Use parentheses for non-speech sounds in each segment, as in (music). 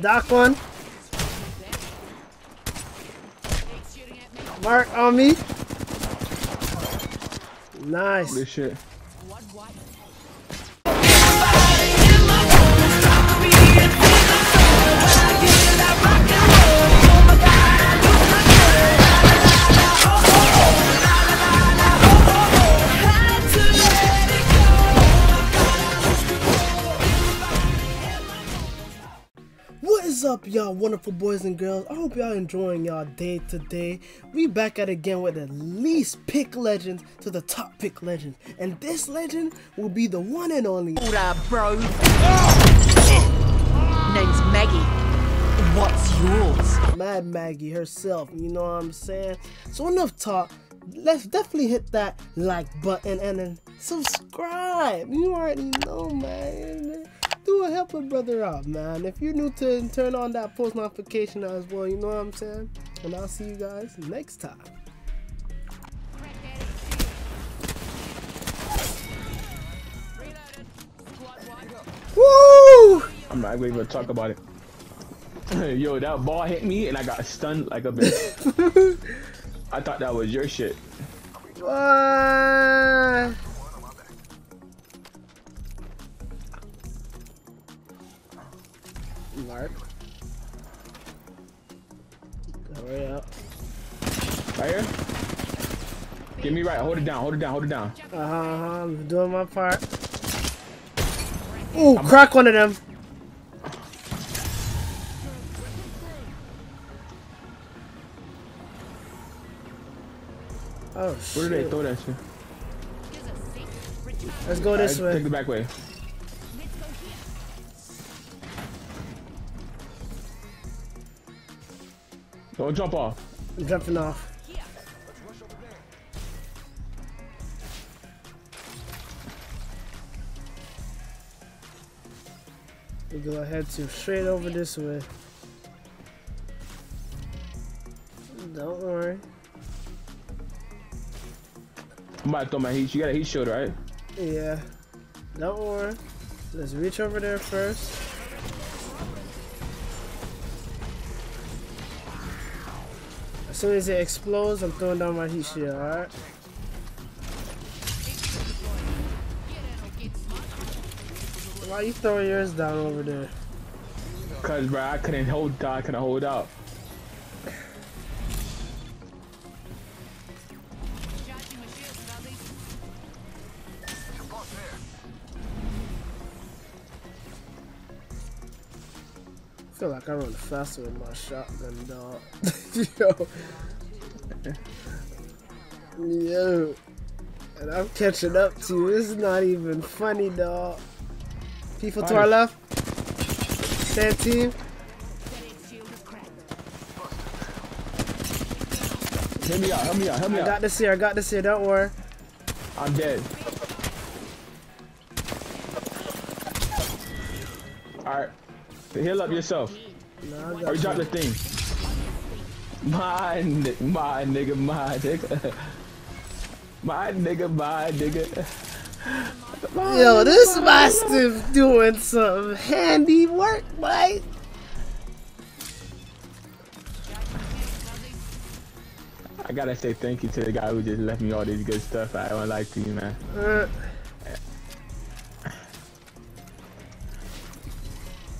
Doc one. Mark on me. Nice. This shit. Up, y'all wonderful boys and girls? I hope y'all enjoying y'all day today. We back at it again with the least pick legends to the top pick legends. And this legend will be the one and only Hold up, bro. Name's Maggie. What's yours? Mad Maggie herself, you know what I'm saying? So enough talk. Let's definitely hit that like button and then subscribe. You already know, man. Do a help a brother out, man. If you're new to turn on that post notification as well. You know what I'm saying? And I'll see you guys next time. Woo! I'm not even gonna talk about it. (laughs) Yo, that ball hit me and I got stunned like a bitch. (laughs) I thought that was your shit. What? Right here? Get me right. Hold it down. Hold it down. Hold it down. Uh huh. Uh-huh, I'm doing my part. Ooh, crack one of them. Oh shit. Where did they throw that shit? Let's go this Alright, way. Take the back way. Don't jump off. I'm jumping off. Go ahead to straight over this way. Don't worry. I'm about to throw my heat. You got a heat shield, right? Yeah. Don't worry. Let's reach over there first. As soon as it explodes, I'm throwing down my heat shield, alright? Why you throwing yours down over there? Cause bro, I couldn't hold. I couldn't hold up. I feel like I run faster with my shotgun, dog. (laughs) Yo. Yo. And I'm catching up to you. This is not even funny, dog. People to our left. Stand team. Help me out. Help me out. Help me I out. got this here. I got this here. Don't worry. I'm dead. Alright. Heal up yourself. I Or you drop the thing. My, my nigga, my nigga. (laughs) My nigga, my nigga. Yo, this mastiff doing some handy work, mate. I gotta say thank you to the guy who just left me all this good stuff. I don't like to you, man. Uh,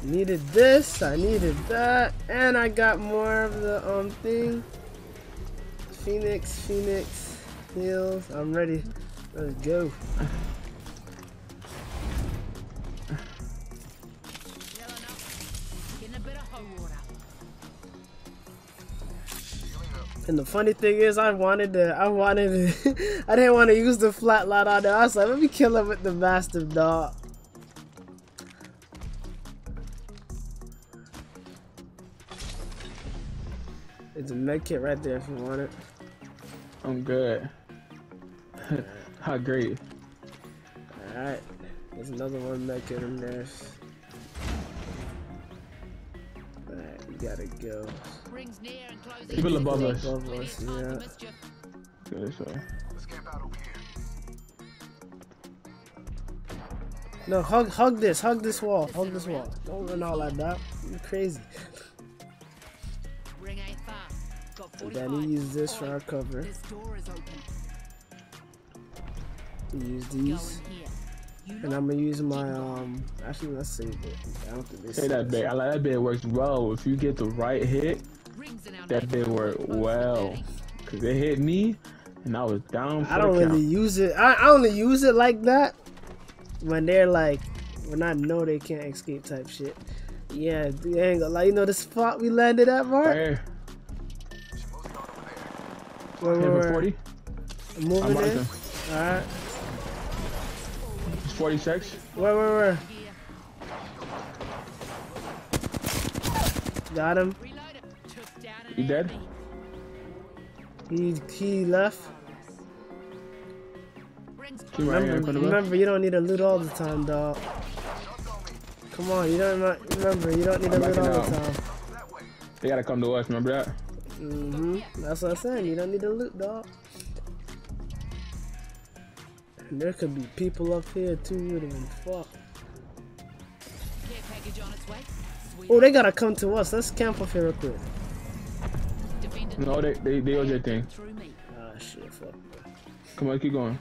needed this, I needed that, and I got more of the um thing. Phoenix, Phoenix, heals. I'm ready. Let's go. And the funny thing is, I wanted to, I wanted to, (laughs) I didn't want to use the Flatline on there. I was like, let me kill him with the mastiff dog. It's a med kit right there if you want it. I'm good. (laughs) How great. Alright. There's another one med kit in there. Alright, we gotta go. Rings near and closing. People above us. Above us, yeah. Go this way. No, hug hug this, hug this wall, hug this wall. Don't run out like that. You're crazy. Ring ain't far. Got 45. then he used this for our cover. This door is open. Use these. in here. You And I'm gonna use my um. Actually, let's save it. I don't think they Say that it. bit. I like that bit works well. If you get the right hit, rings in our that bit neighborhood. worked well. Cause it hit me, and I was down for I don't the count. really use it. I, I only use it like that when they're like when I know they can't escape type shit. Yeah, the angle. Like you know the spot we landed at, Mark. here, Where here for we're 40. I'm moving in. marking. All right. It's 46. Where, where, where? Got him. Reload it. Took down an You dead? He he left. Rings He close. right here in Remember, front of us. remember, you don't need to loot all the time, dog. Come on, you don't remember. You don't need to I'm loot all backing the time. They gotta come to us. Remember that? hmm That's what I'm saying. You don't need to loot, dog. And there could be people up here too. You would have been fucked. Care package on its way. Sweet. Oh, they gotta come to us. Let's camp up here real quick. No, they they they was their thing. Ah, shit, fuck. Come on, keep going.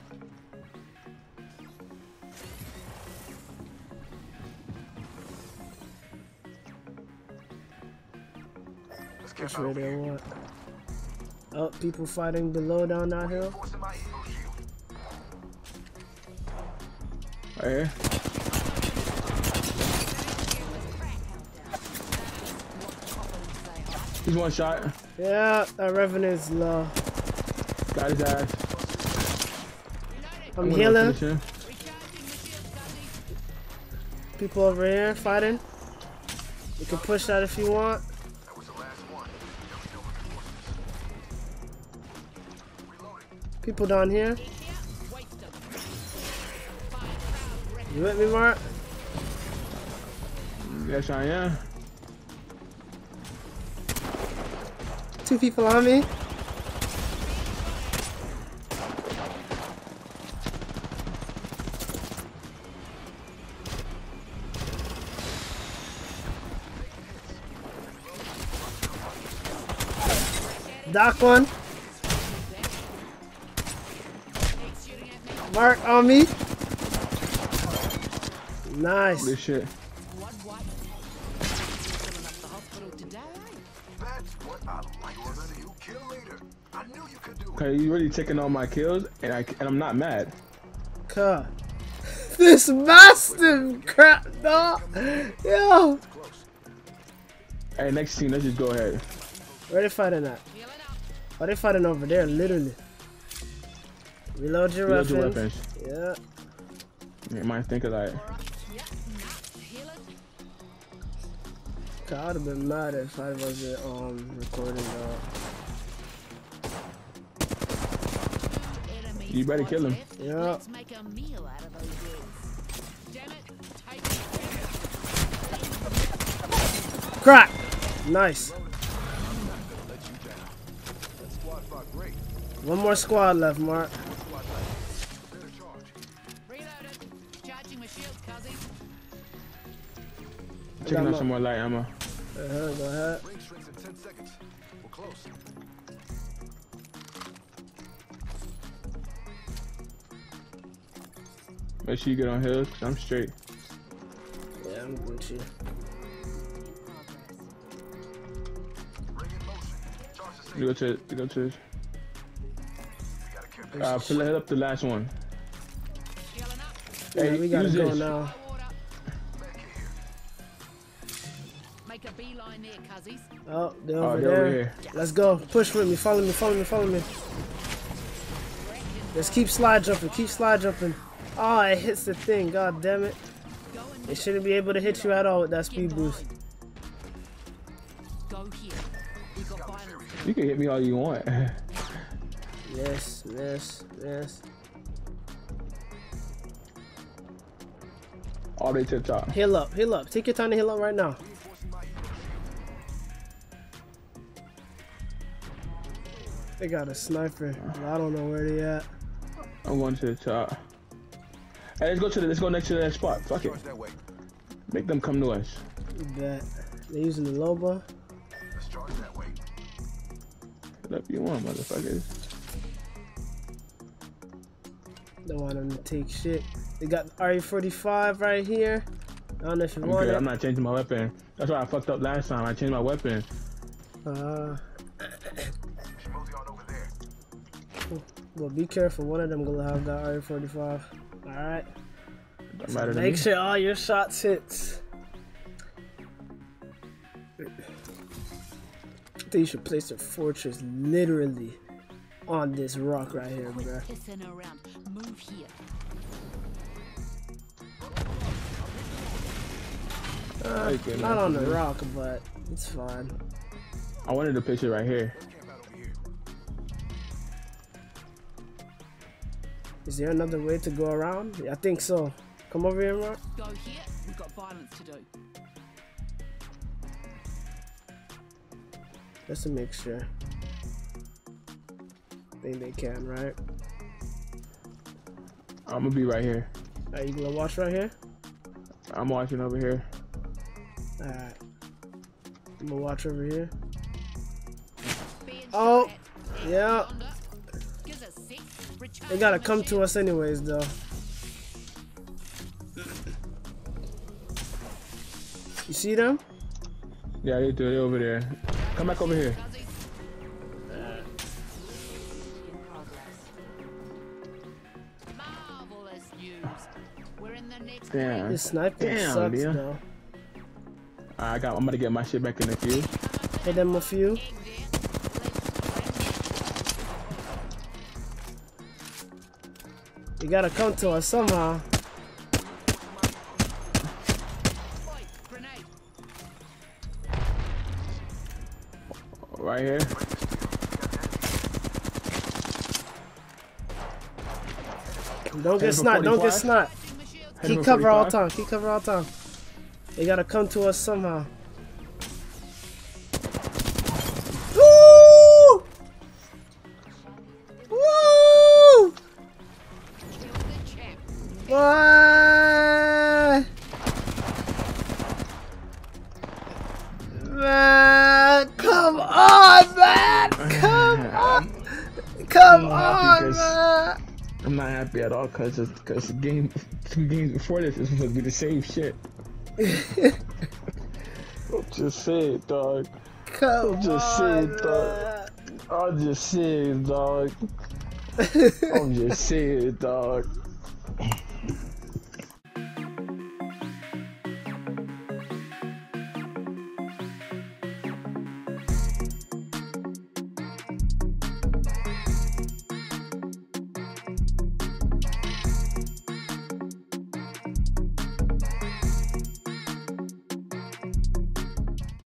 Which way they want? Oh, people fighting below down that hill. Right here. He's one shot. Yeah, that revenue's low. Got his ass. I'm gonna healing. finish him. Recharging the shield, Cuzzy. People over here fighting. You can push that if you want. People down here. You with me, Mark? Yes, I am. Two people on me. Doc one. He's shooting at me. Mark on me. Nice. This shit. Blood white. Filling up the hospital today? That's what I like to see you kill leader. I knew you could do it. Okay, you really taking all my kills, and I and I'm not mad. God. This massive crap, dog. Yo. Hey, next team, let's just go ahead. Where they fighting at? Are. Oh, they fighting over there, literally. Reload your Reload your weapons. weapons. Yeah. You might think of like, God, I would have been mad if I wasn't um recording dog. You better kill him. left. Yeah. Let's make a meal out of those girls. Damn it. Take. Crack! Nice. That squad fought great. One more squad left, Mark. Checking out some more light ammo. Go ahead. Ring shrinks in 10 seconds. We're close. Make sure you get on hills, I'm straight. Yeah, I'm with you. Ring in motion. Charge the safe. You go to, you go to, gotta uh, fill it up the last one. Healing up. Yeah, Hey, we gotta go this. now. Oh, they're Oh, over they're there. over here. Let's go. Push with me. Follow me. Follow me. Follow me. Let's keep slide jumping. Keep slide jumping. Oh, it hits the thing. God damn it. It shouldn't be able to hit you at all with that speed boost. behind. Go here. We got violence. You can hit me all you want. (laughs) Yes, yes, yes. all the way to the top. Heal up. Heal up. Take your time to heal up right now. They got a sniper. but I don't know where they at. I'm going to the top. Hey, let's go to the, let's go next to that spot. Fuck it. Charge that way. Make them come to us. Bet. They're using the Loba. Let's charge that way. What up you want, motherfuckers? Don't want them to take shit. They got RE45 right here. I don't know if you I'm want good. it. I'm not changing my weapon. That's why I fucked up last time. I changed my weapon. Uh, there. well, be careful. One of them gonna have that RE45. All right. Don't matter to Make me. sure all your shots hits. I think you should place your fortress literally on this rock right here, Quit bro. around. Move here. Uh, not on the rock, but it's fine. I wanted to picture right here. Let's camp out over here. Is there another way to go around? Yeah, I think so. Come over here, Mark. Go here. We've got violence to do. Just to make sure. think they can, right? I'm gonna be right here. Are you gonna watch right here? I'm watching over here. Alright. I'm gonna watch over here. Oh, shot yeah. They gotta come to us anyways, though. You see them? Yeah, they do. They over there. Come back over here. Fuzzy. Marvelous news. We're in the next Damn. This sniping Damn, sucks, Leah. though. I got. I'm gonna get my shit back in the queue. Hit them a few. You gotta come to us somehow. Right here. Don't get sniped. Don't get 45? sniped. Placing my shield. Heading Keep cover all time. Keep cover all time. They gotta come to us somehow. Happy at all because because the game, two games before this is supposed to be the same shit. (laughs) Just say it, dog. Come just on, saying, dog. I'm just saying, dog. (laughs) I'm just saying, dog.